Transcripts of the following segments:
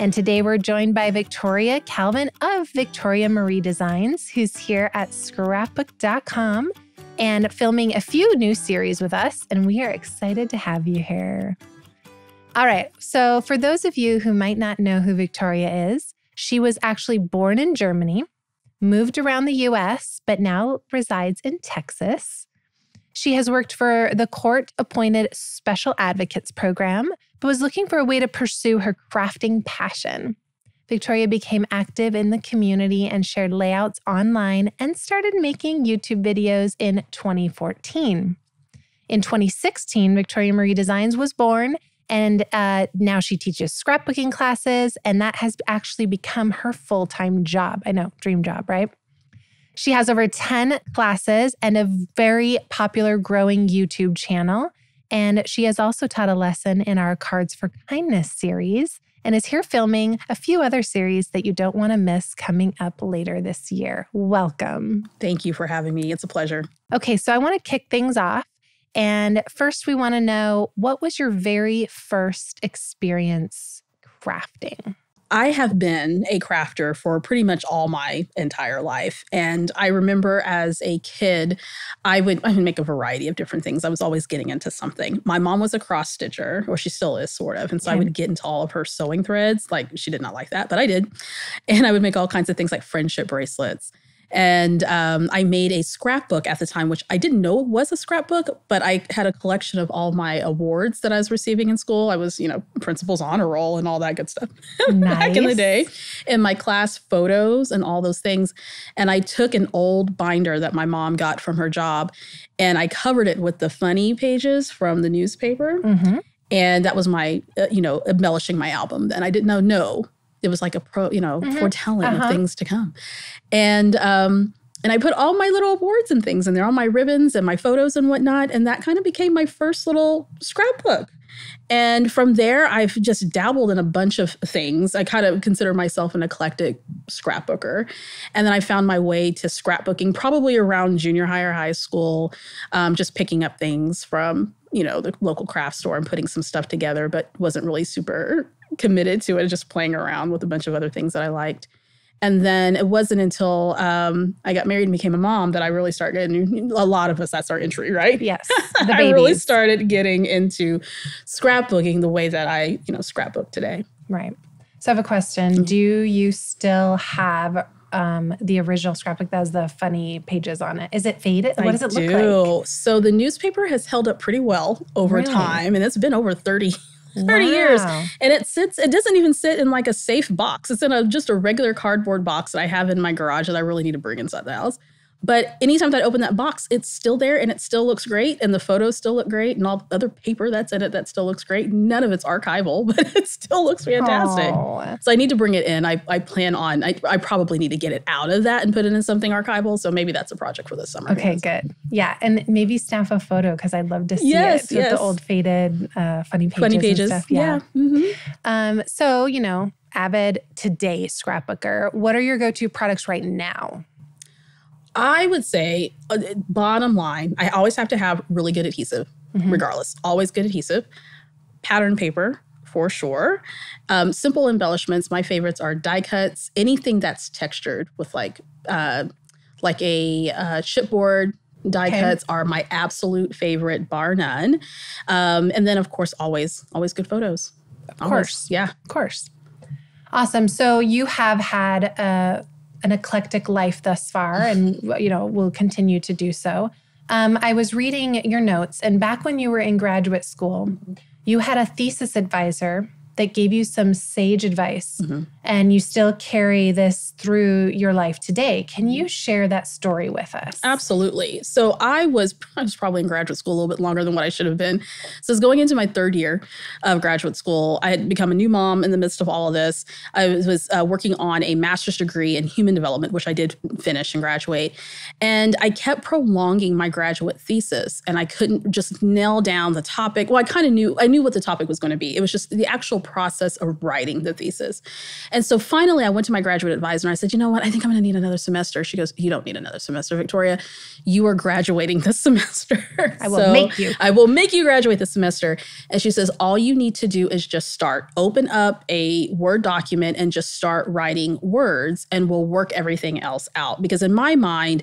And today we're joined by Victoria Calvin of Victoria Marie Designs, who's here at scrapbook.com and filming a few new series with us. And we are excited to have you here. All right. So, for those of you who might not know who Victoria is, she was actually born in Germany, moved around the US, but now resides in Texas. She has worked for the court appointed Special Advocates Program, but was looking for a way to pursue her crafting passion. Victoria became active in the community and shared layouts online and started making YouTube videos in 2014. In 2016, Victoria Marie Designs was born, and uh, now she teaches scrapbooking classes, and that has actually become her full time job. I know, dream job, right? She has over 10 classes and a very popular growing YouTube channel. And she has also taught a lesson in our Cards for Kindness series and is here filming a few other series that you don't want to miss coming up later this year. Welcome. Thank you for having me. It's a pleasure. Okay, so I want to kick things off. And first, we want to know what was your very first experience crafting? I have been a crafter for pretty much all my entire life. And I remember as a kid, I would, I would make a variety of different things. I was always getting into something. My mom was a cross stitcher, or she still is, sort of. And so I would get into all of her sewing threads. Like she did not like that, but I did. And I would make all kinds of things like friendship bracelets and um, I made a scrapbook at the time, which I didn't know was a scrapbook, but I had a collection of all my awards that I was receiving in school. I was, you know, principal's honor roll and all that good stuff nice. back in the day, and my class photos and all those things. And I took an old binder that my mom got from her job and I covered it with the funny pages from the newspaper. Mm-hmm. And that was my, uh, you know, embellishing my album. And I didn't know, no, it was like a pro, you know, mm-hmm. foretelling uh-huh. of things to come. And um, and I put all my little awards and things in there, all my ribbons and my photos and whatnot. And that kind of became my first little scrapbook. And from there, I've just dabbled in a bunch of things. I kind of consider myself an eclectic scrapbooker. And then I found my way to scrapbooking probably around junior high or high school, um, just picking up things from, you know, the local craft store and putting some stuff together, but wasn't really super committed to it, just playing around with a bunch of other things that I liked. And then it wasn't until um, I got married and became a mom that I really started getting a lot of us, that's our entry, right? Yes. I really started getting into scrapbooking the way that I, you know, scrapbook today. Right. So I have a question. Mm-hmm. Do you still have um, the original scrapbook that has the funny pages on it? Is it faded? What I does it do. look like? So the newspaper has held up pretty well over really? time, and it's been over 30 30 wow. years. And it sits, it doesn't even sit in like a safe box. It's in a just a regular cardboard box that I have in my garage that I really need to bring inside the house. But anytime that I open that box, it's still there and it still looks great. And the photos still look great and all the other paper that's in it that still looks great. None of it's archival, but it still looks fantastic. Aww. So I need to bring it in. I, I plan on, I, I probably need to get it out of that and put it in something archival. So maybe that's a project for this summer. Okay, good. Yeah. And maybe snap a photo because I'd love to see yes, it yes. with the old faded uh, funny pages. Funny pages. Yeah. yeah. Mm-hmm. Um, so, you know, avid today scrapbooker, what are your go to products right now? I would say, uh, bottom line, I always have to have really good adhesive, mm-hmm. regardless. Always good adhesive. Pattern paper, for sure. Um, simple embellishments. My favorites are die cuts. Anything that's textured with like, uh, like a uh, chipboard die okay. cuts are my absolute favorite, bar none. Um, and then, of course, always, always good photos. Of always, course, yeah, of course. Awesome. So you have had a an eclectic life thus far, and you know will continue to do so. Um, I was reading your notes, and back when you were in graduate school, you had a thesis advisor that gave you some sage advice mm-hmm. and you still carry this through your life today. Can you share that story with us? Absolutely. So I was I was probably in graduate school a little bit longer than what I should have been. So I was going into my third year of graduate school. I had become a new mom in the midst of all of this. I was uh, working on a master's degree in human development, which I did finish and graduate. And I kept prolonging my graduate thesis and I couldn't just nail down the topic. Well, I kind of knew I knew what the topic was going to be. It was just the actual process of writing the thesis. And so finally, I went to my graduate advisor and I said, you know what? I think I'm going to need another semester. She goes, you don't need another semester, Victoria. You are graduating this semester. I will so make you. I will make you graduate this semester. And she says, all you need to do is just start. Open up a Word document and just start writing words, and we'll work everything else out. Because in my mind,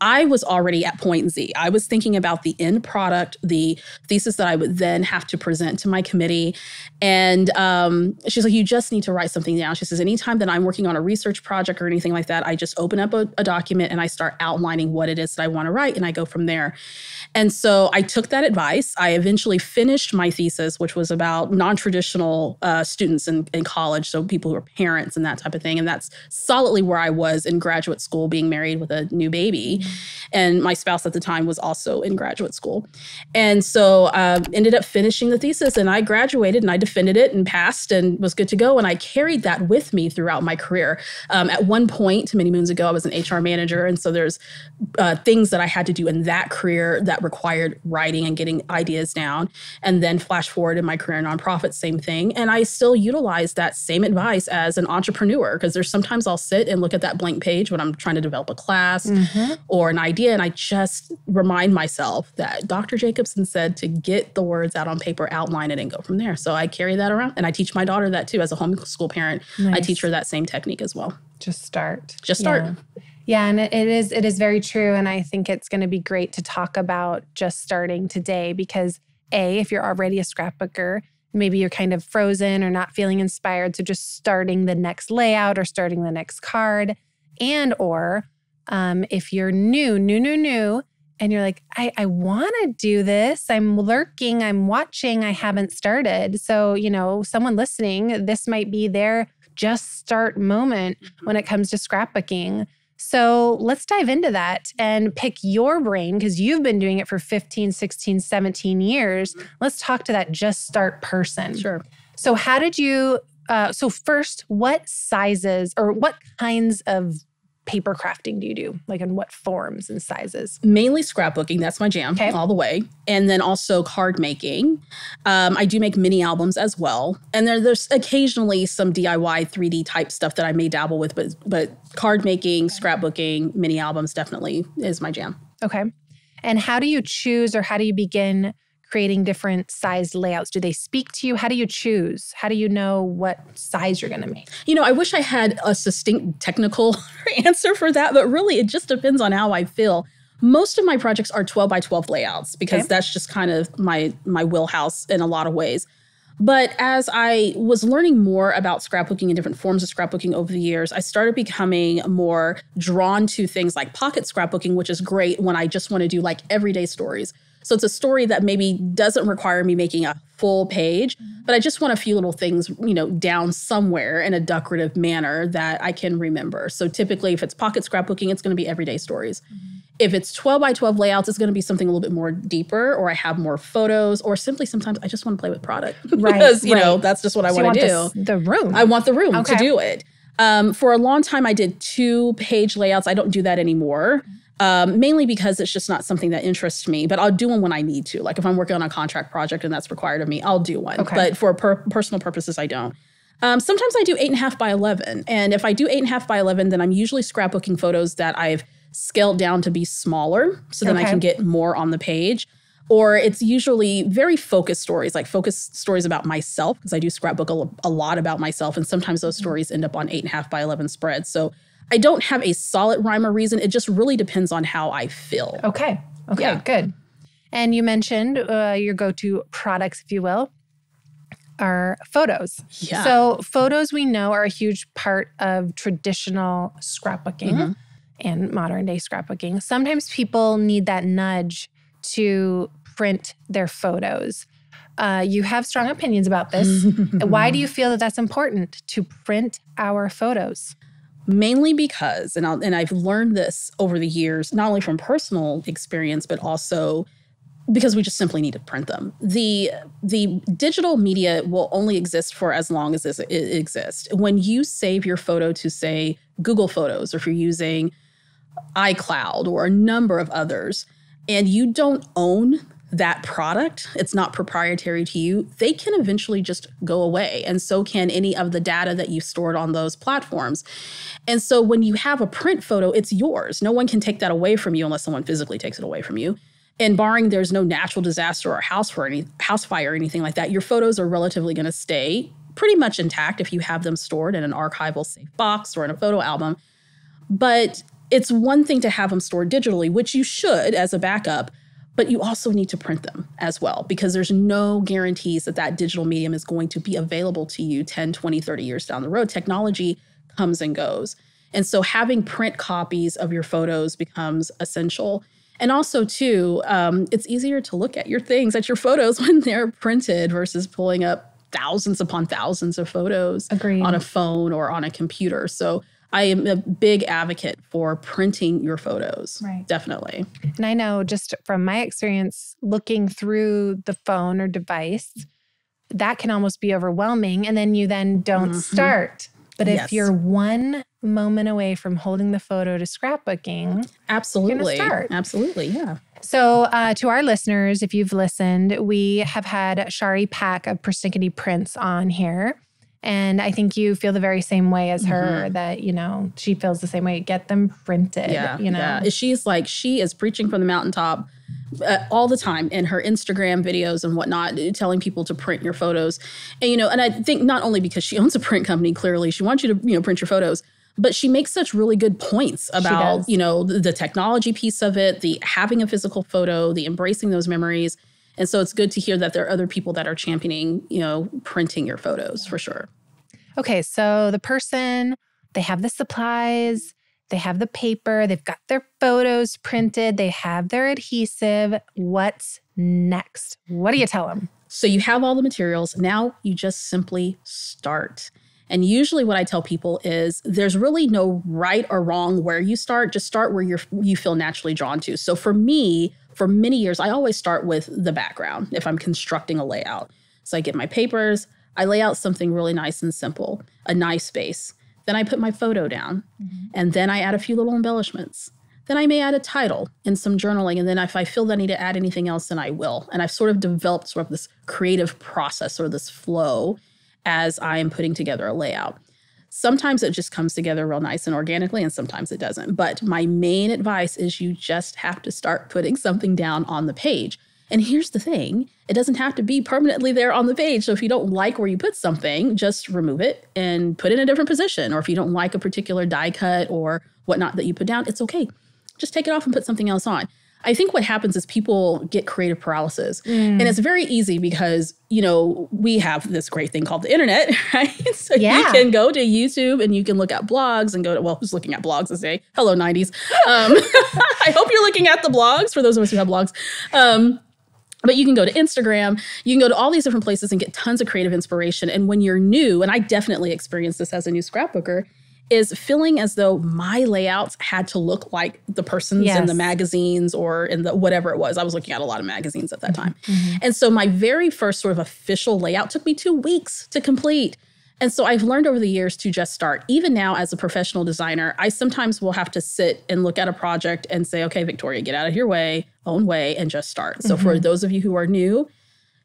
I was already at point Z. I was thinking about the end product, the thesis that I would then have to present to my committee. And um, she's like, You just need to write something down. She says, Anytime that I'm working on a research project or anything like that, I just open up a, a document and I start outlining what it is that I want to write and I go from there. And so I took that advice. I eventually finished my thesis, which was about non traditional uh, students in, in college, so people who are parents and that type of thing. And that's solidly where I was in graduate school, being married with a new baby. And my spouse at the time was also in graduate school. And so uh, ended up finishing the thesis and I graduated and I defended it and passed and was good to go. And I carried that with me throughout my career. Um, at one point, many moons ago, I was an HR manager. And so there's uh, things that I had to do in that career that required writing and getting ideas down. And then flash forward in my career in nonprofit, same thing. And I still utilize that same advice as an entrepreneur because there's sometimes I'll sit and look at that blank page when I'm trying to develop a class mm-hmm. or an idea. And I just remind myself that Dr. Jacobson said to get the words out on paper, outline it, and go from there. So I carry that around. And I teach my daughter that too. As a homeschool parent, nice. I teach her that same technique as well. Just start. Just start. Yeah. Yeah, and it is it is very true and I think it's going to be great to talk about just starting today because a if you're already a scrapbooker, maybe you're kind of frozen or not feeling inspired so just starting the next layout or starting the next card and or um, if you're new, new, new, new, and you're like, I, I want to do this. I'm lurking, I'm watching, I haven't started. So, you know, someone listening, this might be their just start moment when it comes to scrapbooking. So let's dive into that and pick your brain because you've been doing it for 15, 16, 17 years. Let's talk to that just start person. Sure. So, how did you? Uh, so, first, what sizes or what kinds of paper crafting do you do? Like in what forms and sizes? Mainly scrapbooking. That's my jam okay. all the way. And then also card making. Um, I do make mini albums as well. And there, there's occasionally some DIY 3D type stuff that I may dabble with, but but card making, scrapbooking, mini albums definitely is my jam. Okay. And how do you choose or how do you begin creating different sized layouts? Do they speak to you? How do you choose? How do you know what size you're going to make? You know, I wish I had a succinct technical answer for that, but really it just depends on how I feel. Most of my projects are 12 by 12 layouts because okay. that's just kind of my my wheelhouse in a lot of ways. But as I was learning more about scrapbooking and different forms of scrapbooking over the years, I started becoming more drawn to things like pocket scrapbooking, which is great when I just want to do like everyday stories. So it's a story that maybe doesn't require me making a full page, mm-hmm. but I just want a few little things, you know, down somewhere in a decorative manner that I can remember. So typically, if it's pocket scrapbooking, it's going to be everyday stories. Mm-hmm. If it's 12 by 12 layouts, it's going to be something a little bit more deeper, or I have more photos, or simply sometimes I just want to play with product. Right. because, you right. know, that's just what I want to do. The, the room. I want the room okay. to do it. Um, for a long time, I did two page layouts. I don't do that anymore. Mm-hmm um, mainly because it's just not something that interests me. But I'll do one when I need to. Like if I'm working on a contract project and that's required of me, I'll do one. Okay. But for per- personal purposes, I don't. Um, sometimes I do eight and a half by 11. And if I do eight and a half by 11, then I'm usually scrapbooking photos that I've scaled down to be smaller so then. I can get more on the page. Or it's usually very focused stories, like focused stories about myself, because I do scrapbook a, a, lot about myself. And sometimes those stories end up on eight and a half by 11 spreads. So I don't have a solid rhyme or reason. It just really depends on how I feel. Okay. Okay. Yeah. Good. And you mentioned uh, your go to products, if you will, are photos. Yeah. So, photos we know are a huge part of traditional scrapbooking mm-hmm. and modern day scrapbooking. Sometimes people need that nudge to print their photos. Uh, you have strong opinions about this. Why do you feel that that's important to print our photos? Mainly because and i and I've learned this over the years not only from personal experience but also because we just simply need to print them. The the digital media will only exist for as long as it exists. When you save your photo to say Google Photos or if you're using iCloud or a number of others and you don't own that product, it's not proprietary to you, they can eventually just go away. And so can any of the data that you've stored on those platforms. And so when you have a print photo, it's yours. No one can take that away from you unless someone physically takes it away from you. And barring there's no natural disaster or house for any house fire or anything like that, your photos are relatively going to stay pretty much intact if you have them stored in an archival safe box or in a photo album. But it's one thing to have them stored digitally, which you should as a backup but you also need to print them as well because there's no guarantees that that digital medium is going to be available to you 10, 20, 30 years down the road. Technology comes and goes. And so having print copies of your photos becomes essential. And also, too, um, it's easier to look at your things, at your photos when they're printed versus pulling up thousands upon thousands of photos Agreed. on a phone or on a computer. So I am a big advocate for printing your photos. Right. Definitely. And I know just from my experience looking through the phone or device, that can almost be overwhelming. And then you then don't Mhm. start. But if you're one moment away from holding the photo to scrapbooking, Absolutely. start. Absolutely. Yeah. So, uh, to our listeners, if you've listened, we have had Shari Pack of Persnickety Prints on here. And I think you feel the very same way as her that, you know, she feels the same way. Get them printed, Yeah. you know? yeah. She's like, she is preaching from the mountaintop uh, all the time in her Instagram videos and whatnot, telling people to print your photos. And, you know, and I think not only because she owns a print company, clearly, she wants you to, you know, print your photos. But she makes such really good points about, you know, the, the technology piece of it, the having a physical photo, the embracing those memories. And so it's good to hear that there are other people that are championing, you know, printing your photos for sure. Okay, so the person, they have the supplies, they have the paper, they've got their photos printed, they have their adhesive. What's next? What do you tell them? So you have all the materials. Now you just simply start. And usually what I tell people is there's really no right or wrong where you start. Just start where you're you feel naturally drawn to. So for me, for many years, I always start with the background if I'm constructing a layout. So I get my papers, I lay out something really nice and simple, a nice space. Then I put my photo down, mm-hmm. and then I add a few little embellishments. Then I may add a title and some journaling. And then if I feel that I need to add anything else, then I will. And I've sort of developed sort of this creative process or this flow as I am putting together a layout. Sometimes it just comes together real nice and organically, and sometimes it doesn't. But my main advice is you just have to start putting something down on the page. And here's the thing it doesn't have to be permanently there on the page. So if you don't like where you put something, just remove it and put it in a different position. Or if you don't like a particular die cut or whatnot that you put down, it's okay. Just take it off and put something else on. I think what happens is people get creative paralysis. And it's very easy because, you know, we have this great thing called the internet, right? So yeah. you can go to YouTube and you can look at blogs and go to, well, who's looking at blogs this day? Hello, 90s. Um, I hope you're looking at the blogs for those of us who have blogs. Um, but you can go to Instagram, you can go to all these different places and get tons of creative inspiration. And when you're new, and I definitely experienced this as a new scrapbooker, is feeling as though my layouts had to look like the person's in the magazines or in the whatever it was. I was looking at a lot of magazines at that mm-hmm. time. Mm-hmm. And so my very first sort of official layout took me two weeks to complete. And so I've learned over the years to just start. Even now, as a professional designer, I sometimes will have to sit and look at a project and say, okay, Victoria, get out of your way, own way, and just start. So for mm-hmm. those of you who are new,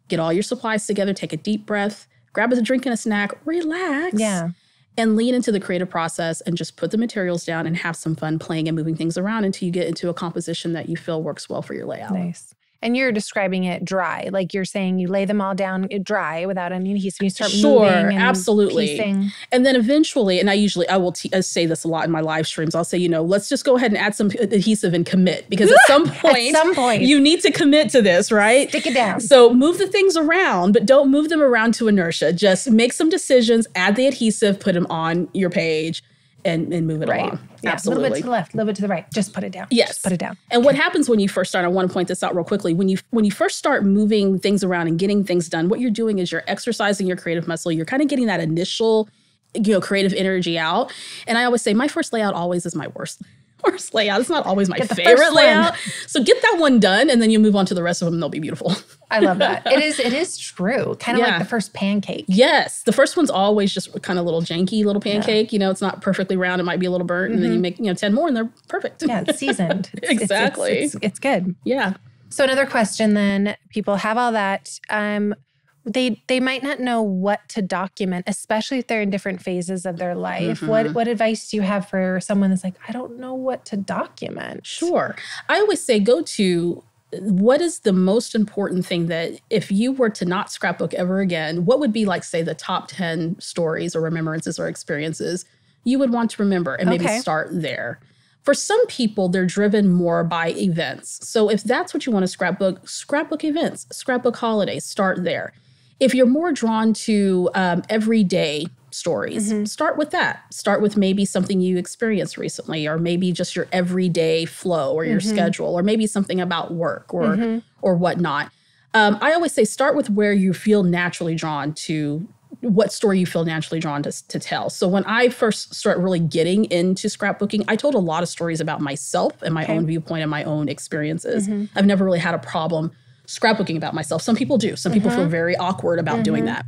get all your supplies together, take a deep breath, grab a drink and a snack, relax. Yeah. And lean into the creative process and just put the materials down and have some fun playing and moving things around until you get into a composition that you feel works well for your layout. Nice. And you're describing it dry. Like you're saying you lay them all down eh, dry without any adhesive. You start Sure, moving and absolutely. piecing. And then eventually, and I usually I will t- I uh, say this a lot in my live streams. I'll say, you know, let's just go ahead and add some adhesive and commit because at some point, some point. you need to commit to this, right? Stick it down. So move the things around, but don't move them around to inertia. Just make some decisions, add the adhesive, put them on your page, and, and move it right. along. Yeah. A little bit to the left, a little bit to the right. Just put it down. Yes. Just put it down. And what happens when you first start, I want to point this out real quickly. When you when you first start moving things around and getting things done, what you're doing is you're exercising your creative muscle. You're kind of getting that initial, you know, creative energy out. And I always say my first layout always is my worst. Worst layout. It's not always my favorite first one. layout. So get that one done and then you move on to the rest of them they'll be beautiful. I love that. it is it is true. Kind of Yeah. like the first pancake. Yes. The first one's always just kind of little janky little pancake. You know, it's not perfectly round. It might be a little burnt. And then you make, you know, 10 more and they're perfect. Mm-hmm. Yeah, it's seasoned. It's- it's- it's- Exactly. It's, it's good. yeah. So another question then, people have all that. Um, they they might not know what to document, especially if they're in different phases of their life. Mhm. What what advice do you have for someone that's like, I don't know what to document? Sure. I always say go to what is the most important thing that if you were to not scrapbook ever again, what would be like, say, the top 10 stories or remembrances or experiences you would want to remember and maybe Okay. start there? For some people, they're driven more by events. So if that's what you want to scrapbook, scrapbook events, scrapbook holidays, start there. If you're more drawn to um, everyday stories, Mhm. start with that. Start with maybe something you experienced recently, or maybe just your everyday flow or your Mhm. schedule, or maybe something about work or Mhm. or whatnot. Um, I always say start with where you feel naturally drawn to what story you feel naturally drawn to, to tell. So when I first start really getting into scrapbooking, I told a lot of stories about myself and my Okay. own viewpoint and my own experiences. Mhm. I've never really had a problem scrapbooking about myself. Some people do. Some people feel very awkward about doing Mhm. that.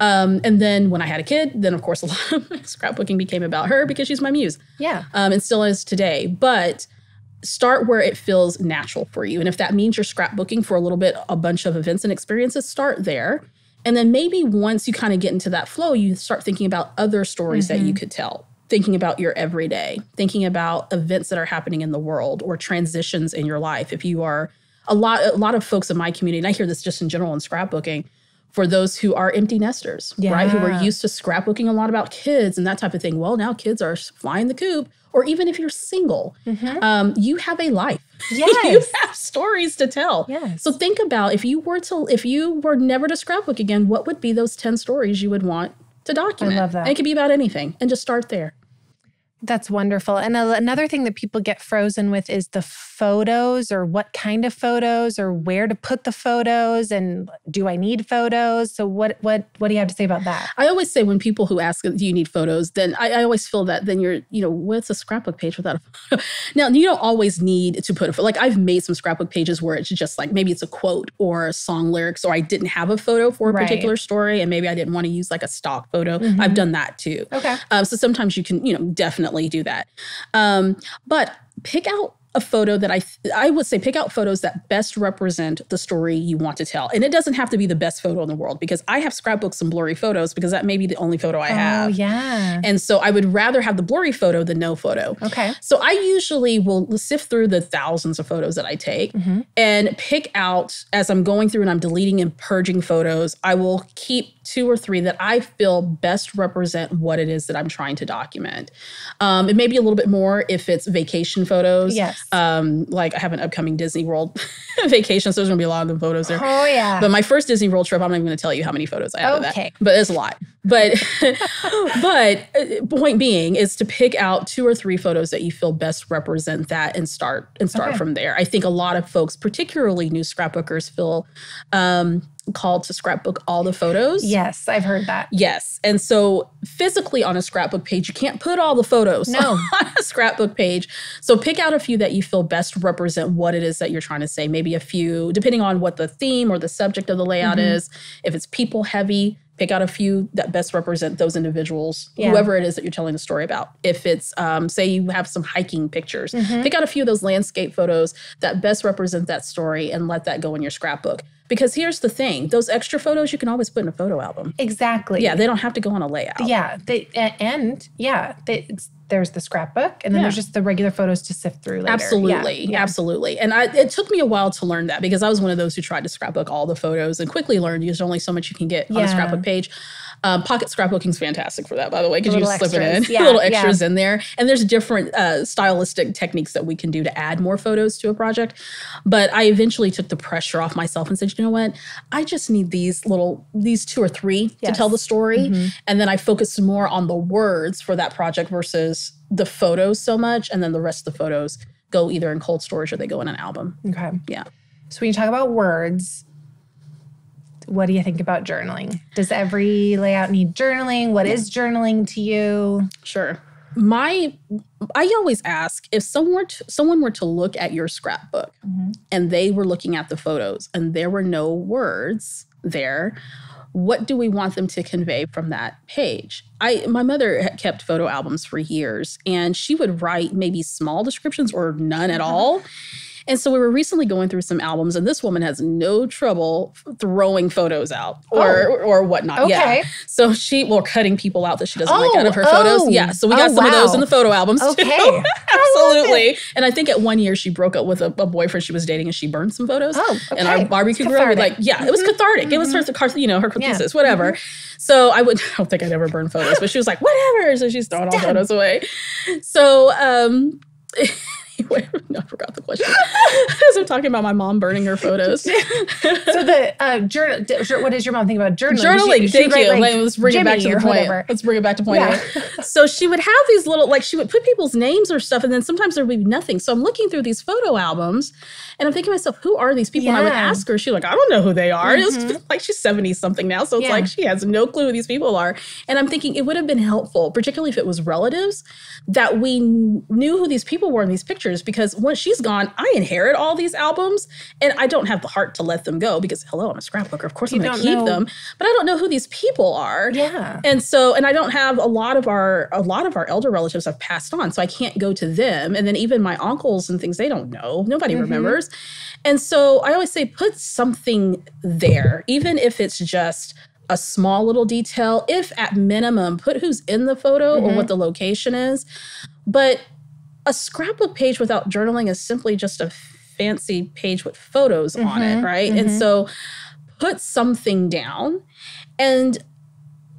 Um, and then when I had a kid, then of course a lot of my scrapbooking became about her because she's my muse Yeah. um, and still is today. But start where it feels natural for you. And if that means you're scrapbooking for a little bit, a bunch of events and experiences, start there. And then maybe once you kind of get into that flow, you start thinking about other stories that you could tell. Thinking about your everyday, thinking about events that are happening in the world or transitions in your life. If you are a lot, a lot of folks in my community, and I hear this just in general in scrapbooking, for those who are empty nesters, right? Who Yeah. are used to scrapbooking a lot about kids and that type of thing. Well, now kids are flying the coop, or even if you're single, Mhm. um, you have a life. Yes. you have stories to tell. Yes. So think about if you were to, if you were never to scrapbook again, what would be those ten stories you would want to document? I love that. And it could be about anything, and just start there. That's wonderful. And another thing that people get frozen with is the photos or what kind of photos or where to put the photos and do I need photos? So what what what do you have to say about that? I always say when people who ask, "Do you need photos?" Then I, I always feel that then you're, you know, what's a scrapbook page without a photo? now you don't always need to put a photo. Like I've made some scrapbook pages where it's just like maybe it's a quote or song lyrics, or I didn't have a photo for a Right. particular story, and maybe I didn't want to use like a stock photo. Mhm. I've done that too. Okay. Um, so sometimes you can, you know, definitely do that. Um, but pick out a photo that I I would say pick out photos that best represent the story you want to tell. And it doesn't have to be the best photo in the world because I have scrapbooks and blurry photos because that may be the only photo I Oh have. yeah. And so I would rather have the blurry photo than no photo. Okay. So I usually will sift through the thousands of photos that I take Mhm. and pick out as I'm going through and I'm deleting and purging photos, I will keep two or three that I feel best represent what it is that I'm trying to document. Um, it may be a little bit more if it's vacation photos. Yes. Um, like I have an upcoming Disney World vacation, so there's gonna be a lot of the photos there. Oh yeah. But my first Disney World trip, I'm not even going to tell you how many photos I have of Okay. that. But it's a lot. But but uh, point being is to pick out two or three photos that you feel best represent that and start and start Okay. from there. I think a lot of folks, particularly new scrapbookers, feel um, called to scrapbook all the photos. yes, I've heard that. Yes. And so physically on a scrapbook page, you can't put all the photos No. on a scrapbook page. So pick out a few that you feel best represent what it is that you're trying to say. Maybe a few, depending on what the theme or the subject of the layout Mhm. is. If it's people heavy, pick out a few that best represent those individuals, Yeah. whoever it is that you're telling the story about. If it's, um, say, you have some hiking pictures, Mhm. pick out a few of those landscape photos that best represent that story and let that go in your scrapbook. Because here's the thing those extra photos you can always put in a photo album. Exactly. Yeah, they don't have to go on a layout. Yeah. They, and yeah, they, there's the scrapbook, and then Yeah. there's just the regular photos to sift through later. Absolutely, Yeah. absolutely. And I, it took me a while to learn that because I was one of those who tried to scrapbook all the photos and quickly learned there's only so much you can get on a scrapbook page. Um, pocket scrapbooking is fantastic for that, by the way, because you just slip it in, extras. Yeah, little yeah. extras in there. And there's different uh, stylistic techniques that we can do to add more photos to a project. But I eventually took the pressure off myself and said, you know what? I just need these little, these two or three Yes. to tell the story. Mhm. And then I focused more on the words for that project versus the photos so much. And then the rest of the photos go either in cold storage or they go in an album. Okay. Yeah. So when you talk about words, what do you think about journaling? Does every layout need journaling? What is journaling to you? Sure. My I always ask if someone were to, someone were to look at your scrapbook mm-hmm. and they were looking at the photos and there were no words there, what do we want them to convey from that page? I my mother had kept photo albums for years and she would write maybe small descriptions or none at uh-huh. all. And so we were recently going through some albums, and this woman has no trouble throwing photos out or Oh. or whatnot. Okay. Yeah. So she well cutting people out that she doesn't like Oh, out of her oh. photos. Yeah. So we got Oh, some of those in the photo albums. too. Okay. I Absolutely. And I think at one year she broke up with a, a boyfriend she was dating and she burned some photos. Oh, Okay. And our barbecue grill, we like, yeah, it was cathartic. It was her, you know, her Yeah. whatever. So I would, I don't think I'd ever burn photos, but she was like, whatever. So she's throwing all photos away. So, um, no, I forgot the question. As I'm talking about my mom burning her photos. so the uh, journal. What does your mom think about journaling? Journaling, She- thank you. like, let's bring it back to Jimmy the point. whatever. Let's bring it back to point Yeah. A. So she would have these little, like she would put people's names or stuff, and then sometimes there would be nothing. So I'm looking through these photo albums, and I'm thinking to myself, who are these people? And I would ask her. She's like, I don't know who they are. It's like she's 70 something now, so it's Yeah. like she has no clue who these people are. And I'm thinking it would have been helpful, particularly if it was relatives, that we knew who these people were in these pictures, because once she's gone, I inherit all these albums, and I don't have the heart to let them go because hello, I'm a scrapbooker. Of course, You I'm going to keep know- them, but I don't know who these people are. Yeah. And so, and I don't have a lot of our a lot of our elder relatives have passed on, so I can't go to them. And then even my uncles and things, they don't know. Nobody mm-hmm. remembers. And so I always say, put something there, even if it's just a small little detail. If at minimum, put who's in the photo or what mm-hmm. the location is. But a scrapbook page without journaling is simply just a fancy page with photos on it, mm-hmm. right? And mm-hmm. so put something down and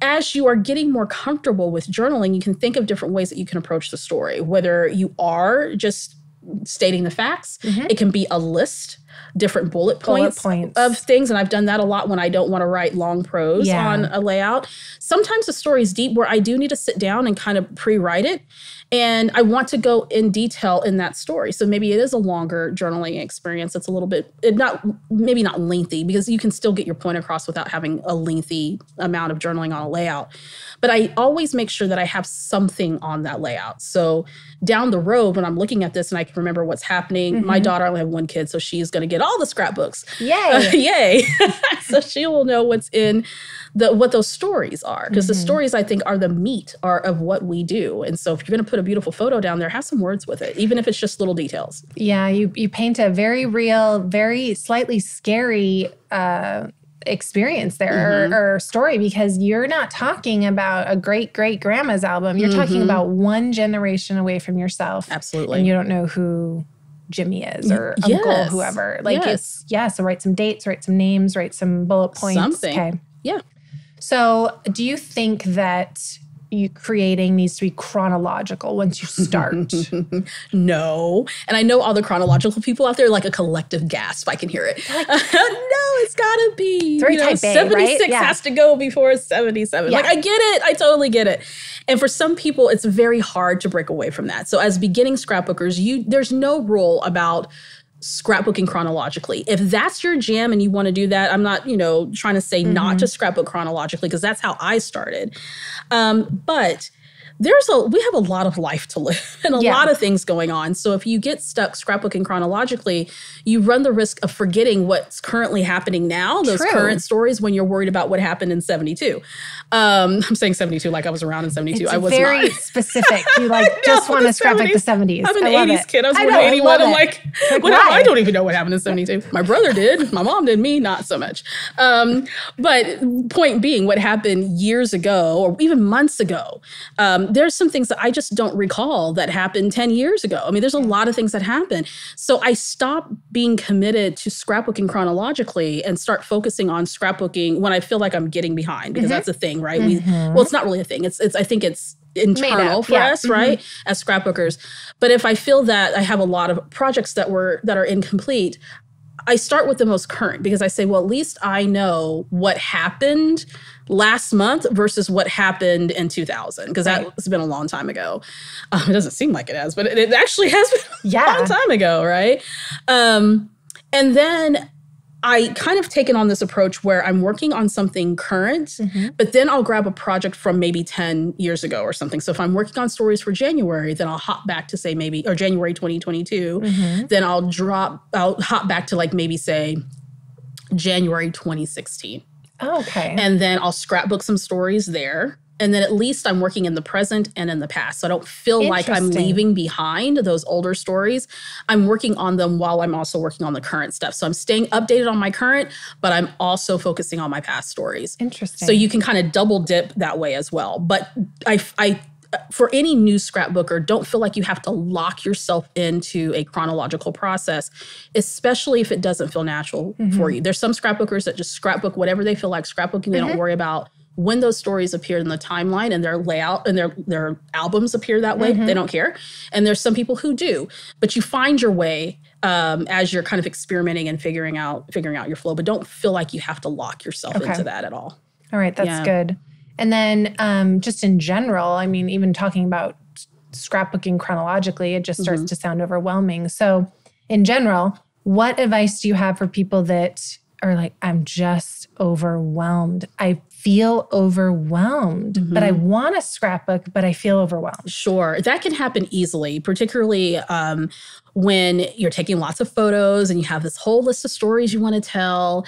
as you are getting more comfortable with journaling, you can think of different ways that you can approach the story. Whether you are just stating the facts, mm-hmm. it can be a list, different bullet Bullet points, points. of things. And I've done that a lot when I don't want to write long prose Yeah. on a layout. Sometimes the story is deep where I do need to sit down and kind of pre write it. And I want to go in detail in that story. So maybe it is a longer journaling experience. It's a little bit, it not maybe not lengthy because you can still get your point across without having a lengthy amount of journaling on a layout. But I always make sure that I have something on that layout. So down the road, when I'm looking at this and I can remember what's happening, my mm-hmm. daughter I only have one kid, so she's going to get all the scrapbooks. Yay. Yay! so she will know what's in the what those stories are because the Mm-hmm. stories I think are the meat are of what we do. And so if you're going to put a beautiful photo down there, have some words with it, even if it's just little details. Yeah, you you paint a very real, very slightly scary uh, experience there Mm-hmm. or, or story because you're not talking about a great great grandma's album. You're talking Mhm. about one generation away from yourself, Absolutely. and you don't know who Jimmy is or Y- uncle, whoever. Like Yes. it's yeah. So write some dates, write some names, write some bullet points. Something. Okay. Yeah. So do you think that you creating needs to be chronological once you start? no. And I know all the chronological people out there, like a collective gasp. I can hear it. no, it's gotta be. very you know, type A, right? 76 Yeah. has to go before 77. Yeah. Like, I get it. I totally get it. And for some people, it's very hard to break away from that. So, as beginning scrapbookers, you there's no rule about scrapbooking chronologically. If that's your jam and you want to do that, I'm not, you know, trying to say not to scrapbook chronologically because that's how I started. Um, but there's a we have a lot of life to live and a Yeah. lot of things going on. So if you get stuck scrapbooking chronologically, you run the risk of forgetting what's currently happening now, those True. current stories when you're worried about what happened in 72. Um, I'm saying 72 like I was around in 72. It's I was very not. specific. You like just want to scrapbook the 70s. 70s. I'm an I love 80s it. kid. I was born in 81. I'm like, Like, what? I don't even know what happened in 72. My brother did. My mom did. Me, not so much. Um, but point being, what happened years ago or even months ago, um, there's some things that I just don't recall that happened 10 years ago. I mean, there's a lot of things that happen. So I stopped being committed to scrapbooking chronologically and start focusing on scrapbooking when I feel like I'm getting behind because mm-hmm. that's a thing, right? We, mm-hmm. well, it's not really a thing. It's, it's, I think it's internal for yeah. us, mm-hmm. right? As scrapbookers. But if I feel that I have a lot of projects that were that are incomplete, I start with the most current because I say, well, at least I know what happened last month versus what happened in 2000 because Right. that's been a long time ago. Um, it doesn't seem like it has, but it, it actually has been a long time ago, right? Um, and then I kind of taken on this approach where I'm working on something current, Mm-hmm. but then I'll grab a project from maybe 10 years ago or something. So if I'm working on stories for January, then I'll hop back to say maybe, or January 2022, Mm-hmm. then I'll drop, I'll hop back to like maybe say January 2016. Oh, okay. And then I'll scrapbook some stories there. And then at least I'm working in the present and in the past. So I don't feel like I'm leaving behind those older stories. I'm working on them while I'm also working on the current stuff. So I'm staying updated on my current, but I'm also focusing on my past stories. Interesting. So you can kind of double dip that way as well. But I, I, for any new scrapbooker, don't feel like you have to lock yourself into a chronological process, especially if it doesn't feel natural for mm-hmm. you. There's some scrapbookers that just scrapbook whatever they feel like scrapbooking. They don't mm-hmm. worry about when those stories appear in the timeline and their layout and their their albums appear that way. They don't care. And there's some people who do, but you find your way um, as you're kind of experimenting and figuring out figuring out your flow. But don't feel like you have to lock yourself Okay. into that at all. All right, that's Yeah. good. And then um, just in general, I mean, even talking about scrapbooking chronologically, it just Mm-hmm. starts to sound overwhelming. So, in general, what advice do you have for people that are like, I'm just overwhelmed? I feel overwhelmed, but I Mm-hmm. want a scrapbook, but I feel overwhelmed. Sure, that can happen easily, particularly um, when you're taking lots of photos and you have this whole list of stories you want to tell.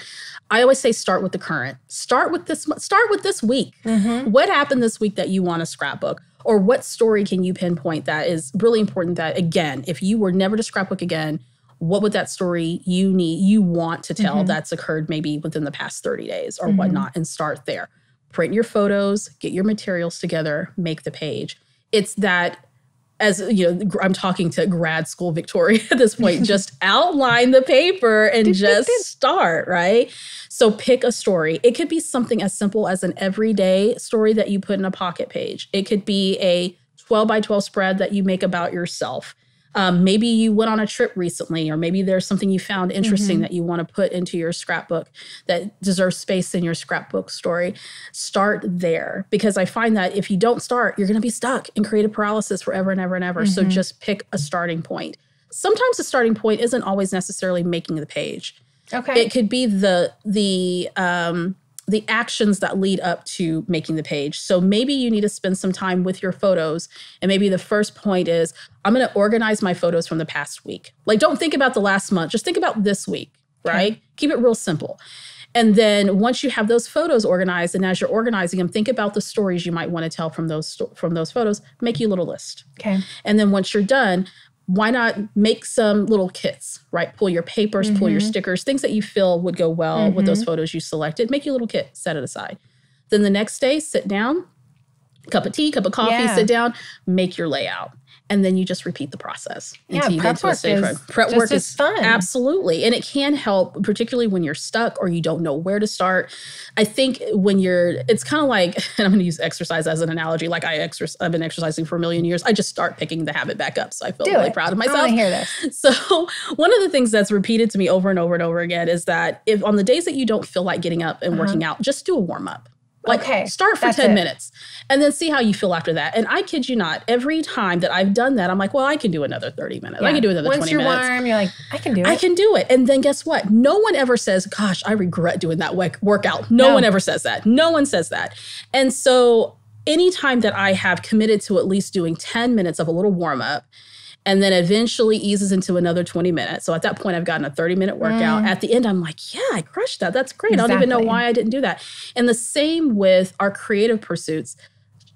I always say start with the current. Start with this. Start with this week. What happened this week that you want a scrapbook? Or what story can you pinpoint that is really important? That again, if you were never to scrapbook again, what would that story you need you want to tell that's occurred maybe within the past 30 days or whatnot and start there. Print your photos get your materials together make the page. It's that as you know i'm talking to grad school victoria at this point just outline the paper and just start right? So pick a story. It could be something as simple as an everyday story that you put in a pocket page. It could be a 12 by 12 spread that you make about yourself um, maybe you went on a trip recently, or maybe there's something you found interesting that you want to put into your scrapbook that deserves space in your scrapbook story. Start there because I find that if you don't start, you're going to be stuck in creative paralysis forever and ever and ever. So just pick a starting point. Sometimes the starting point isn't always necessarily making the page. Okay. It could be the the um, the actions that lead up to making the page. So maybe you need to spend some time with your photos, and maybe the first point is I'm going to organize my photos from the past week. Like, don't think about the last month; just think about this week, right? Keep it real simple. And then once you have those photos organized, and as you're organizing them, think about the stories you might want to tell from those from those photos. Make you a little list. okay. And then once you're done, why not make some little kits, right? Pull your papers, pull your mm-hmm. stickers, things that you feel would go well with those mm-hmm. photos you selected. Make your little kit, set it aside. Then the next day, sit down, cup of tea, cup of coffee, Yeah. sit down, make your layout. And then you just repeat the process Yeah, until you prep get to a work is prep just work is fun. absolutely, and it can help, particularly when you're stuck or you don't know where to start. I think when you're, it's kind of like, and I'm going to use exercise as an analogy. Like I exercise, I've been exercising for a million years. I just start picking the habit back up, so I feel Do really it. proud of myself. i hear this. So, one of the things that's repeated to me over and over and over again is that if on the days that you don't feel like getting up and uh-huh. working out, just do a warm up. Like. Okay, start for 10 it. minutes and then see how you feel after that. And I kid you not, every time that I've done that, I'm like, well, I can do another 30 minutes. I can do another Once 20 you're minutes. warm, you're like, I can do it. I can do it. And then guess what? No one ever says, gosh, I regret doing that work- workout. No, No. one ever says that. No one says that. And so anytime that I have committed to at least doing 10 minutes of a little warm up, and then eventually eases into another 20 minutes. So at that point, I've gotten a 30 minute workout. At the end, I'm like, yeah, I crushed that. That's great. I don't even know Mm. Why I didn't do that. And the same with our creative pursuits.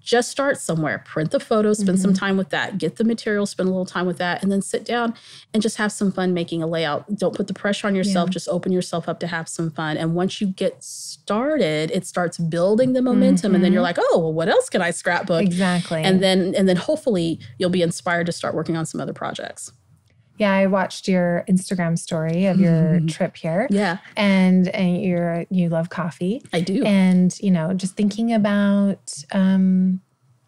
Just start somewhere, print the photos, spend some Mm-hmm. time with that, get the material, spend a little time with that, and then sit down and just have some fun making a layout. Don't put the pressure on yourself, just open yourself up to have some fun. And once you get started, it starts building the momentum. And then you're like, oh, well, what else can I scrapbook? Mm-hmm. Exactly. And then and then hopefully you'll be inspired to start working on some other projects. Yeah, I watched your Instagram story of your trip here. Yeah, And, and you're you love coffee. I do. And, you know, just thinking about um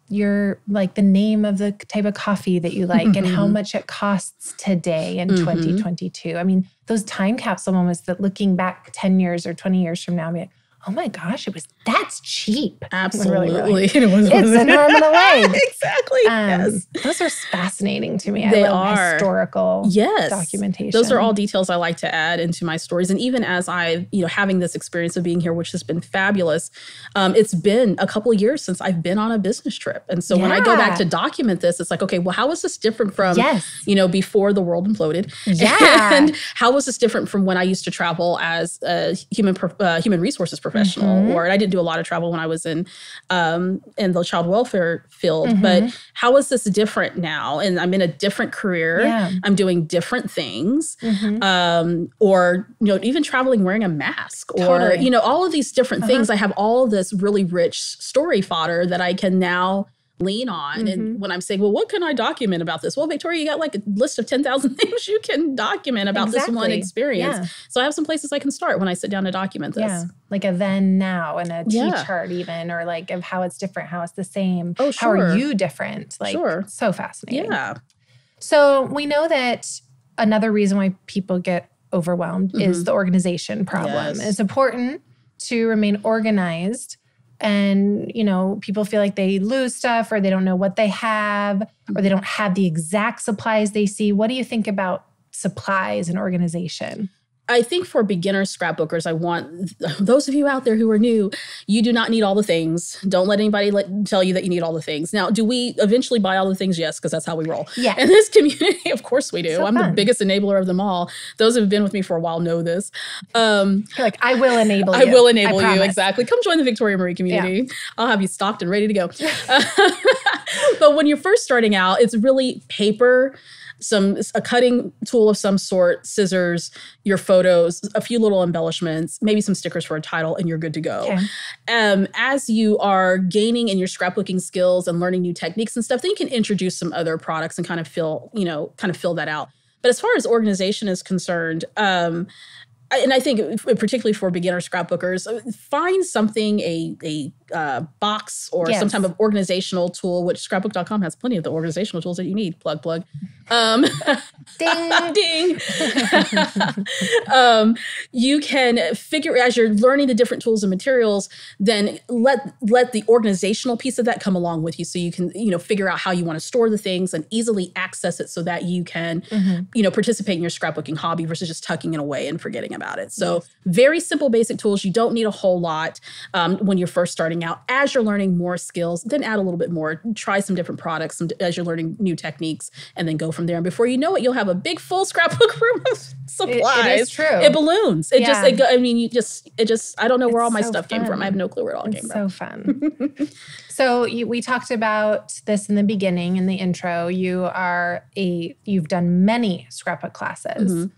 your like the name of the type of coffee that you like and how much it costs today in Mhm. 2022. I mean, those time capsule moments that looking back 10 years or 20 years from now, be like, oh my gosh, it was that's cheap. Absolutely. Really, It was- It's an arm and a leg. exactly. Um, yes. Those are fascinating to me. They I love are. historical Yes. documentation. Those are all details I like to add into my stories. And even as I, you know, having this experience of being here, which has been fabulous, um, it's been a couple of years since I've been on a business trip. And so when I go back to document this, it's like, okay, well, how is this different from, Yes. you know, before the world imploded? Yeah. And how was this different from when I used to travel as a human, uh, human resources professional? Professional, Mhm. or I didn't do a lot of travel when I was in um, in the child welfare field. Mhm. But how is this different now? And I'm in a different career. Yeah. I'm doing different things. Mhm. Um, or you know, even traveling wearing a mask, or Totally. you know, all of these different Uh-huh. things. I have all this really rich story fodder that I can now lean on. Mhm. And when I'm saying, well, what can I document about this? Well, Victoria, you got like a list of 10,000 things you can document about this one experience. Yeah. So I have some places I can start when I sit down to document this. Yeah, like a then now and a T Yeah. chart even, or like of how it's different, how it's the same. Oh, sure. How are you different? Like Sure. so fascinating. Yeah. So we know that another reason why people get overwhelmed is Mhm. the organization problem. Yes. It's important to remain organized. And, you know, people feel like they lose stuff or they don't know what they have or they mm-hmm. don't have the exact supplies they see. What do you think about supplies and organization? I think for beginner scrapbookers, I want those of you out there who are new, you do not need all the things. Don't let anybody let, tell you that you need all the things. Now, do we eventually buy all the things? Yes, because that's how we roll. Yeah. In this community, of course we do. So I'm the biggest enabler of them all. Those who've been with me for a while know this. Um, You're like, I will enable I you. will enable you exactly. Come join the Victoria Marie community. I'll have you stocked and ready to go. but when you're first starting out, it's really paper, some a cutting tool of some sort, scissors, your photos, a few little embellishments, maybe some stickers for a title, and you're good to go. Okay. Um, as you are gaining in your scrapbooking skills and learning new techniques and stuff, then you can introduce some other products and kind of fill, you know, kind of fill that out. But as far as organization is concerned, um, and I think particularly for beginner scrapbookers, uh, find something a a uh, box or some type of organizational tool. Which scrapbook.com has plenty of the organizational tools that you need. Plug plug. Um, Ding. ding. um, you can figure as you're learning the different tools and materials, then let let the organizational piece of that come along with you, so you can you know figure out how you want to store the things and easily access it, so that you can Mhm. you know participate in your scrapbooking hobby versus just tucking it away and forgetting about it. So very simple, basic tools. You don't need a whole lot um, when you're first starting out. As you're learning more skills, then add a little bit more. Try some different products some, as you're learning new techniques, and then go from there. And before you know it, you'll have a big full scrapbook room of supplies. it is true. It balloons. It just. It I mean, you just. It just. I don't know where It's all my so stuff came from. I have no clue where it all came It's from. so fun. so you, we talked about this in the beginning in the intro. You are a you've done many scrapbook classes. Mhm.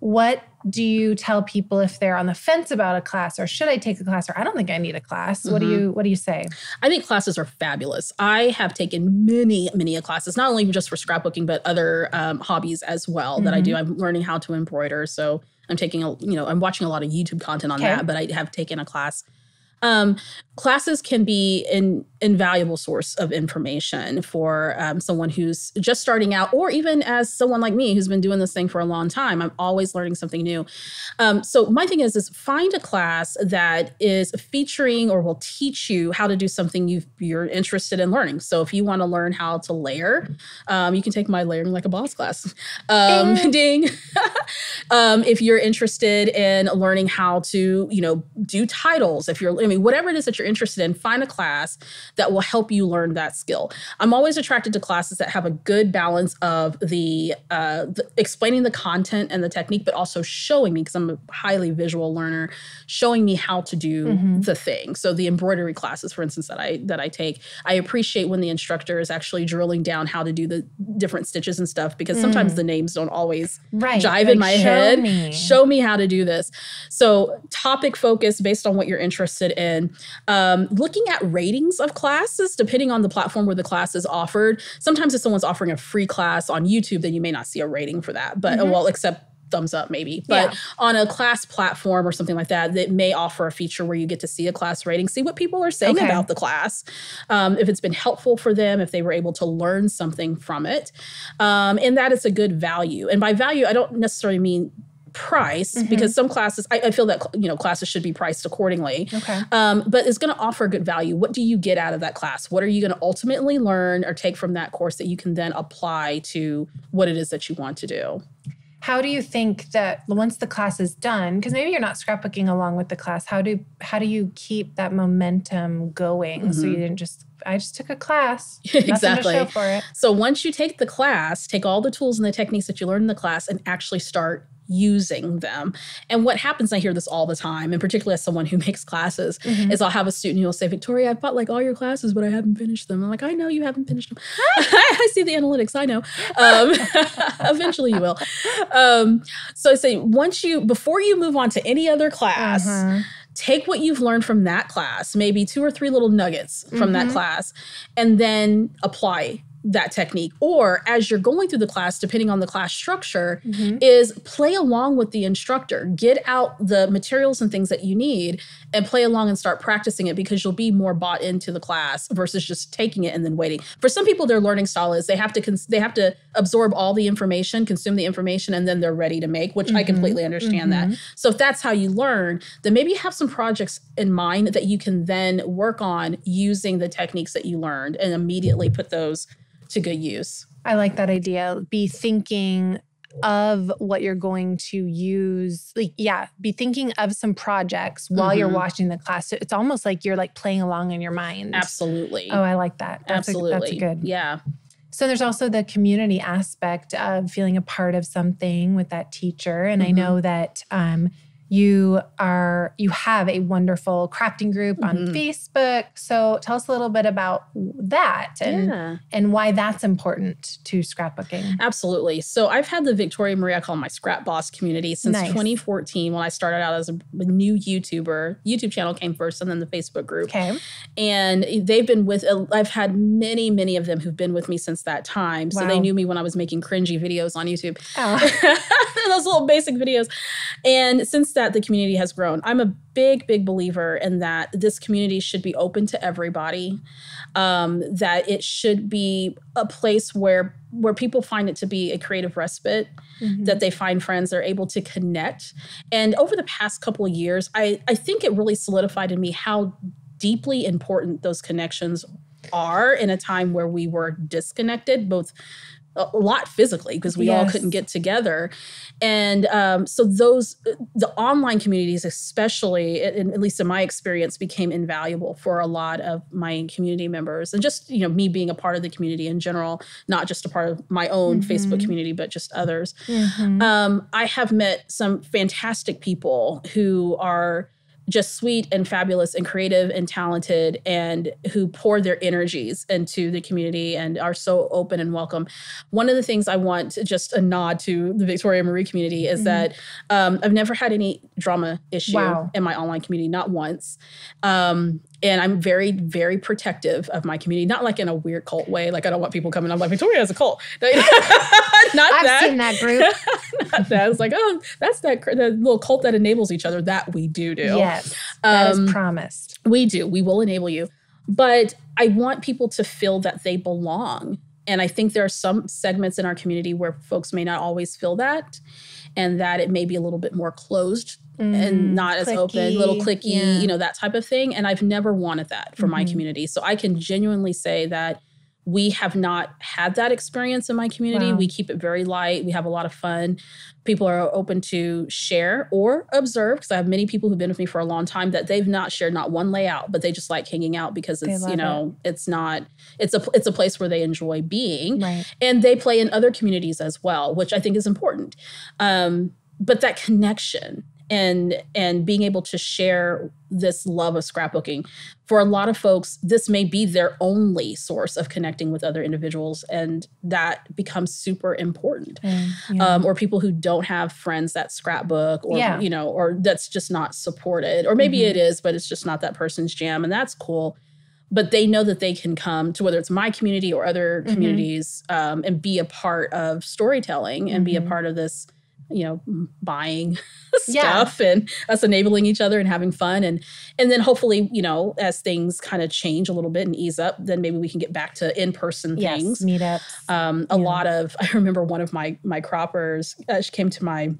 What do you tell people if they're on the fence about a class or should I take a class or I don't think I need a class? What do Mhm. you what do you say? I think classes are fabulous. I have taken many, many classes, not only just for scrapbooking, but other um, hobbies as well that I do. I'm learning how to embroider. So I'm taking a, you know, I'm watching a lot of YouTube content on Okay. that, but I have taken a class. Um, classes can be an invaluable source of information for um, someone who's just starting out, or even as someone like me who's been doing this thing for a long time. I'm always learning something new. Um, so my thing is, is find a class that is featuring or will teach you how to do something you you're interested in learning. So if you want to learn how to layer, um, you can take my layering like a boss class. Um, ding. um, if you're interested in learning how to, you know, do titles, if you're, Mean, whatever it is that you're interested in, find a class that will help you learn that skill. I'm always attracted to classes that have a good balance of the, uh, the explaining the content and the technique, but also showing me because I'm a highly visual learner, showing me how to do Mhm. the thing. So the embroidery classes, for instance, that I that I take, I appreciate when the instructor is actually drilling down how to do the different stitches and stuff because sometimes Mm. the names don't always Right. jive like, in my show head. me. Show me how to do this. So, topic focus based on what you're interested in. Um, looking at ratings of classes, depending on the platform where the class is offered. Sometimes, if someone's offering a free class on YouTube, then you may not see a rating for that. But, Mhm. well, except thumbs up maybe but Yeah. on a class platform or something like that that may offer a feature where you get to see a class rating see what people are saying Okay. about the class um, if it's been helpful for them if they were able to learn something from it um, and that it's a good value and by value i don't necessarily mean price Mhm. because some classes I, I feel that you know classes should be priced accordingly Okay. um, but it's going to offer good value. What do you get out of that class? What are you going to ultimately learn or take from that course that you can then apply to what it is that you want to do? How do you think that once the class is done, because maybe you're not scrapbooking along with the class, how do how do you keep that momentum going? So Mhm. you didn't just I just took a class. Exactly. to show for it. So once you take the class, take all the tools and the techniques that you learned in the class and actually start using them. And what happens, I hear this all the time, and particularly as someone who makes classes, Mhm. is I'll have a student who will say, Victoria, I've bought like all your classes, but I haven't finished them. I'm like, I know you haven't finished them. I see the analytics, I know. Um, eventually you will. Um, so I say, once you, before you move on to any other class, Uh-huh. take what you've learned from that class, maybe two or three little nuggets from that Mhm. class, and then apply that technique. Or as you're going through the class, depending on the class structure, Mhm. is play along with the instructor. Get out the materials and things that you need and play along and start practicing it because you'll be more bought into the class versus just taking it and then waiting. For some people their learning style is they have to cons- they have to absorb all the information, consume the information and then they're ready to make, which I Mhm. completely understand that. Mhm. So if that's how you learn, then maybe have some projects in mind that you can then work on using the techniques that you learned and immediately put those to good use. I like that idea. Be thinking of what you're going to use. Like, yeah, be thinking of some projects while you're Mhm. watching the class. So it's almost like you're like playing along in your mind. Absolutely. Oh, I like that. That's Absolutely. A, that's a good. Yeah. So there's also the community aspect of feeling a part of something with that teacher. And I Mhm. know that um, you are you have a wonderful crafting group on Mhm. Facebook. So tell us a little bit about that and yeah. and why that's important to scrapbooking. Absolutely. So I've had the Victoria Marie call my scrap boss community since Nice. 2014 when I started out as a new YouTuber. YouTube channel came first and then the Facebook group. Okay. And they've been with, I've had many, many of them who've been with me since that time. So they knew me when I was making cringy videos on YouTube. Oh. those little basic videos. And since that, the community has grown. I'm a big, big believer in that this community should be open to everybody. Um, that it should be a place where where people find it to be a creative respite Mhm. that they find friends they're able to connect and over the past couple of years i i think it really solidified in me how deeply important those connections are in a time where we were disconnected both a lot physically because we all couldn't get together and um, so those the online communities especially in, at least in my experience became invaluable for a lot of my community members and just you know me being a part of the community in general not just a part of my own facebook Mhm. community but just others Mhm. um, I have met some fantastic people who are just sweet and fabulous and creative and talented and who pour their energies into the community and are so open and welcome. One of the things I want just a nod to the Victoria Marie community is Mhm. that um, I've never had any drama issue Wow. in my online community, not once. Um, and I'm very, very protective of my community, not like in a weird cult way. Like I don't want people coming. I'm like Victoria has a cult. not I've that seen that group. not that. It's like, oh, that's that the little cult that enables each other. That we do do. Yes. That is Um, promised. We do. We will enable you. But I want people to feel that they belong. And I think there are some segments in our community where folks may not always feel that, and that it may be a little bit more closed Mm, and not as open, little clicky, yeah. you know, that type of thing. And I've never wanted that for my Mhm. community. So I can genuinely say that we have not had that experience in my community. Wow. We keep it very light. We have a lot of fun. People are open to share or observe because I have many people who've been with me for a long time that they've not shared not one layout, but they just like hanging out because it's you know it's not it's a it's a place where they enjoy being Right. and they play in other communities as well which i think is important um, but that connection and and being able to share this love of scrapbooking for a lot of folks this may be their only source of connecting with other individuals and that becomes super important Mm, yeah. um, or people who don't have friends that scrapbook or Yeah. you know or that's just not supported or maybe Mhm. it is but it's just not that person's jam and that's cool but they know that they can come to whether it's my community or other Mhm. communities um, and be a part of storytelling and be a Mhm. part of this you know buying Yeah. stuff and us enabling each other and having fun and and then hopefully you know as things kind of change a little bit and ease up then maybe we can get back to in-person yes. things Meetups. um, a Yeah. lot of i remember one of my my croppers uh, she came to my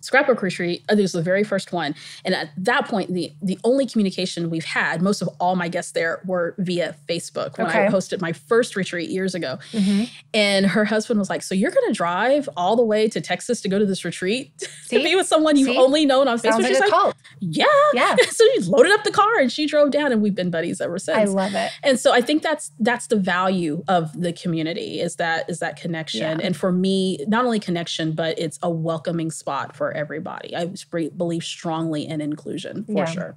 scrapbook retreat uh, this was the very first one and at that point the the only communication we've had most of all my guests there were via facebook when Okay. i hosted my first retreat years ago and her husband was like so you're going to drive all the way to texas to go to this retreat to be with someone you've See? only known on Sounds facebook like She's like cult. yeah Yeah. so she loaded up the car and she drove down and we've been buddies ever since I love it. and so I think that's that's the value of the community is that is that connection. Yeah. And for me, not only connection, but it's a welcoming spot for everybody. I believe strongly in inclusion for Yeah. sure.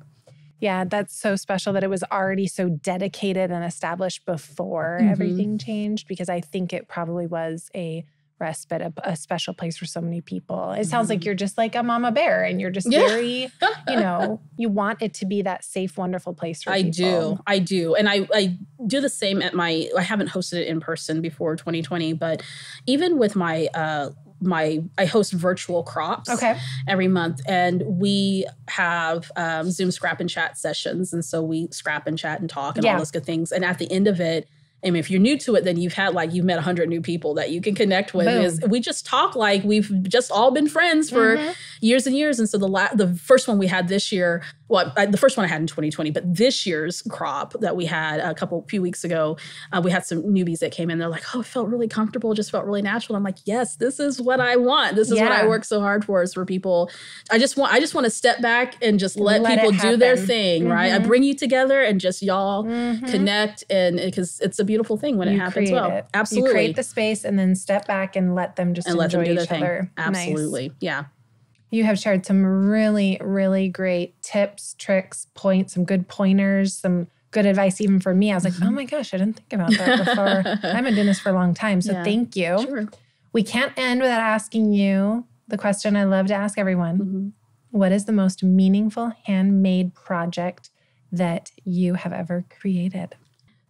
Yeah, that's so special that it was already so dedicated and established before Mhm. everything changed because I think it probably was a respite, a, a special place for so many people. It sounds like Mhm. you're just like a mama bear and you're just Yeah. very, you know, you want it to be that safe, wonderful place for I people. do. I do. And I, I do the same at my, I haven't hosted it in person before 2020, but even with my, uh, my I host virtual crops Okay. every month, and we have um, Zoom scrap and chat sessions, and so we scrap and chat and talk and Yeah. all those good things. And at the end of it, Mean, if you're new to it, then you've had like you've met hundred new people that you can connect with. Is we just talk like we've just all been friends for Mhm. years and years. And so the la- the first one we had this year, well, I, the first one I had in 2020, but this year's crop that we had a couple few weeks ago, uh, we had some newbies that came in. They're like, "Oh, it felt really comfortable. Just felt really natural." I'm like, "Yes, this is what I want. This is what I work so hard for. Is for people. I just want I just want to step back and just let, Let people do their thing. Right? I Mhm. bring you together and just y'all." Mhm. Connect and because it's a beautiful thing when it happens well. it. Absolutely. You create the space and then step back and let them just and let them do each thing. other. Nice. Absolutely. Yeah. You have shared some really, really great tips, tricks, points, some good pointers, some good advice even for me. I was like, Mhm. oh my gosh, I didn't think about that before. I've been doing this for a long time. So Yeah. thank you. Sure. We can't end without asking you the question I love to ask everyone. Mhm. What is the most meaningful handmade project that you have ever created?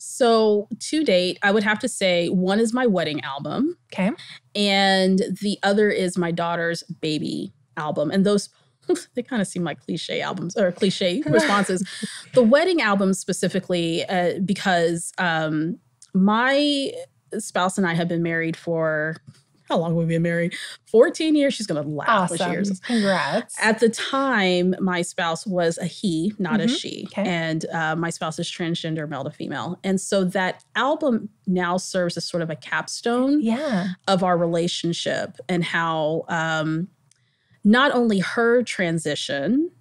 So to date, I would have to say one is my wedding album, Okay. and the other is my daughter's baby album. And those they kind of seem like cliche albums or cliche responses. the wedding album specifically, uh, because um, my spouse and I have been married for how long we've we been married? 14 years. She's gonna laugh when she hears Awesome. this. Congrats. At the time, my spouse was a he, not a Mhm. she. Okay. And uh, my spouse is transgender, male to female. And so that album now serves as sort of a capstone yeah. of our relationship and how um, not only her transition,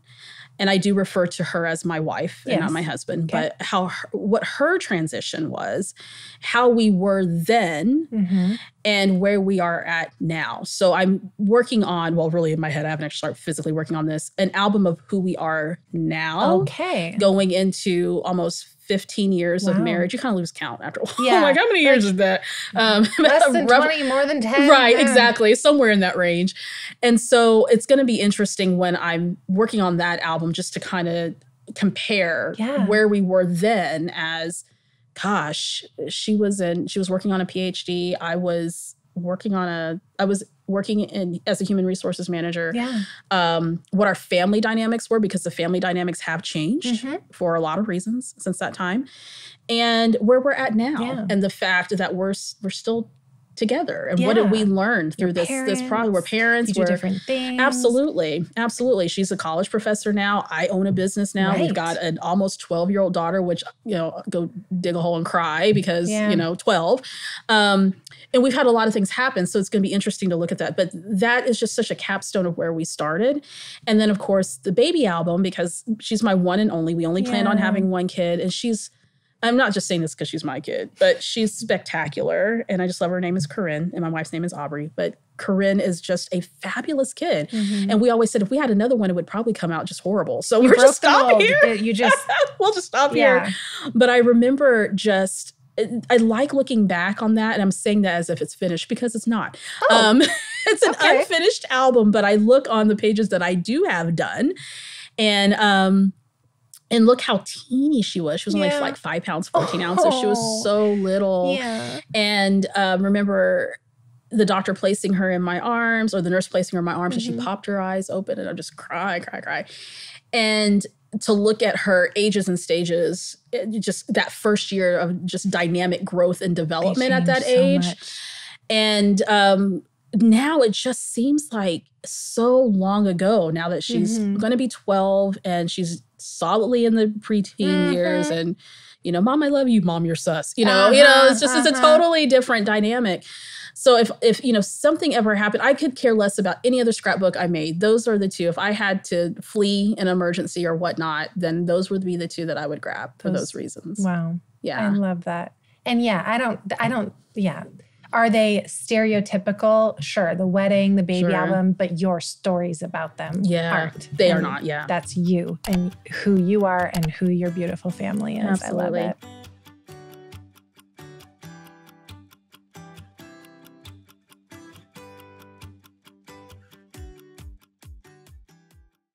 and I do refer to her as my wife and not my husband, Okay. but how her, what her transition was, how we were then, hmm and where we are at now. So I'm working on, well, really in my head, I haven't actually started physically working on this, an album of who we are now, Okay. going into almost 15 years of marriage. You kind of lose count after a while. Yeah. Like, how many years is that? Um, Less than rough- 20, more than 10. Right, Yeah. exactly. Somewhere in that range. And so it's going to be interesting when I'm working on that album just to kind of compare Yeah. where we were then as gosh, she was in she was working on a PhD, I was working on a I was working in as a human resources manager. Yeah. Um what our family dynamics were because the family dynamics have changed Mhm. for a lot of reasons since that time and where we're at now Yeah. and the fact that we're we're still together. And what did we learn through Your this this project we're parents, parents do we're different things. absolutely. Absolutely. She's a college professor now. I own a business now. Right. we've got an almost 12 year old daughter which you know go dig a hole and cry because Yeah. you know 12 um and we've had a lot of things happen so it's going to be interesting to look at that. But that is just such a capstone of where we started. And then of course the baby album because she's my one and only. We only planned on having one kid and she's I'm not just saying this because she's my kid, but she's spectacular. And I just love her. Her name is Corinne, and my wife's name is Aubrey. But Corinne is just a fabulous kid. Mhm. And we always said if we had another one, it would probably come out just horrible. So You we're just stopping here. You just, we'll just stop yeah. here. But I remember just I like looking back on that, and I'm saying that as if it's finished because it's not. Oh, Um, it's an okay. unfinished album, but I look on the pages that I do have done, and um, and look how teeny she was. She was only Yeah. like five pounds, fourteen ounces. She Oh. was so little, yeah. and um, remember the doctor placing her in my arms or the nurse placing her in my arms and Mhm. she popped her eyes open and I'm just cry, cry, cry. And to look at her ages and stages, it just that first year of just dynamic growth and development at that so age. much. And um, now it just seems like so long ago now that she's Mhm. going to be 12 and she's solidly in the preteen years Mhm. and you know mom i love you mom you're sus you know you know Uh-huh, it's just it's a uh-huh. totally different dynamic so if if you know something ever happened i could care less about any other scrapbook i made those are the two if i had to flee an emergency or whatnot then those would be the two that i would grab for Those- those reasons Wow. Yeah. I love that. And yeah, I don't, I don't, yeah. Are they stereotypical? Sure. The wedding, the baby Sure. album, but your stories about them yeah aren't. they are not yeah That's you and who you are and who your beautiful family is. I love it.